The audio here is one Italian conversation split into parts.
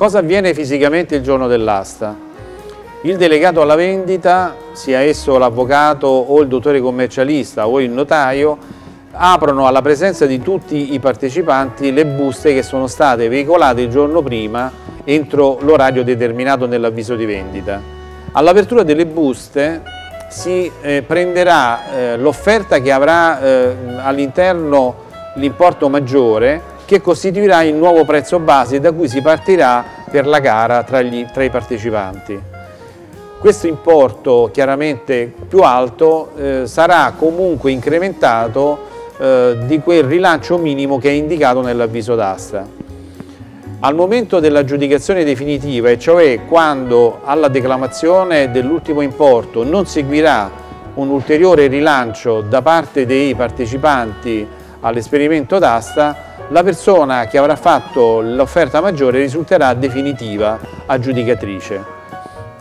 Cosa avviene fisicamente il giorno dell'asta? Il delegato alla vendita, sia esso l'avvocato o il dottore commercialista o il notaio, aprono alla presenza di tutti i partecipanti le buste che sono state veicolate il giorno prima entro l'orario determinato nell'avviso di vendita. All'apertura delle buste si eh, prenderà eh, l'offerta che avrà eh, all'interno l'importo maggiore che costituirà il nuovo prezzo base da cui si partirà per la gara tra, gli, tra i partecipanti. Questo importo chiaramente più alto eh, sarà comunque incrementato eh, di quel rilancio minimo che è indicato nell'avviso d'asta. Al momento dell'aggiudicazione definitiva, e cioè quando alla declamazione dell'ultimo importo non seguirà un ulteriore rilancio da parte dei partecipanti all'esperimento d'asta, la persona che avrà fatto l'offerta maggiore risulterà definitiva aggiudicatrice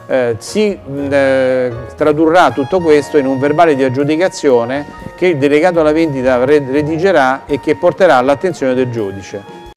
eh, si eh, tradurrà tutto questo in un verbale di aggiudicazione che il delegato alla vendita redigerà e che porterà all'attenzione del giudice.